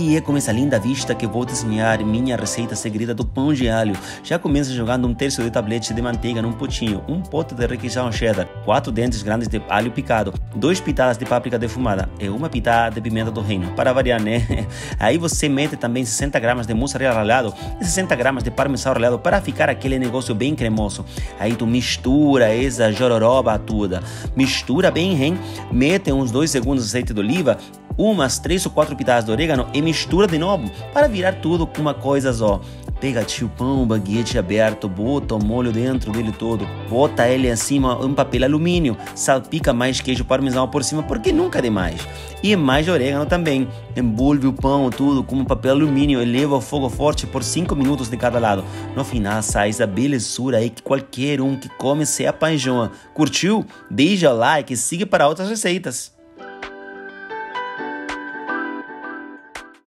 E é com essa linda vista que vou desenhar minha receita segreda do pão de alho. Já começa jogando um terço de tablete de manteiga num potinho, um pote de requeijão cheddar, quatro dentes grandes de alho picado, dois pitadas de páprica defumada e uma pitada de pimenta do reino, para variar, né? Aí você mete também 60 gramas de mussarela ralhado e 60 gramas de parmesão ralhado para ficar aquele negócio bem cremoso. Aí tu mistura essa jororoba toda, mistura bem, hein? Mete uns dois segundos de azeite de oliva umas três ou quatro pitadas de orégano e mistura de novo para virar tudo uma coisa só. Pega o pão, baguete aberto, bota o molho dentro dele todo, bota ele acima em papel alumínio, salpica mais queijo parmesão por cima, porque nunca é demais. E mais orégano também. Envolve o pão tudo com papel alumínio e leva ao fogo forte por 5 minutos de cada lado. No final sai essa belezura aí que qualquer um que come se apaixona. Curtiu? Deixa o like e siga para outras receitas.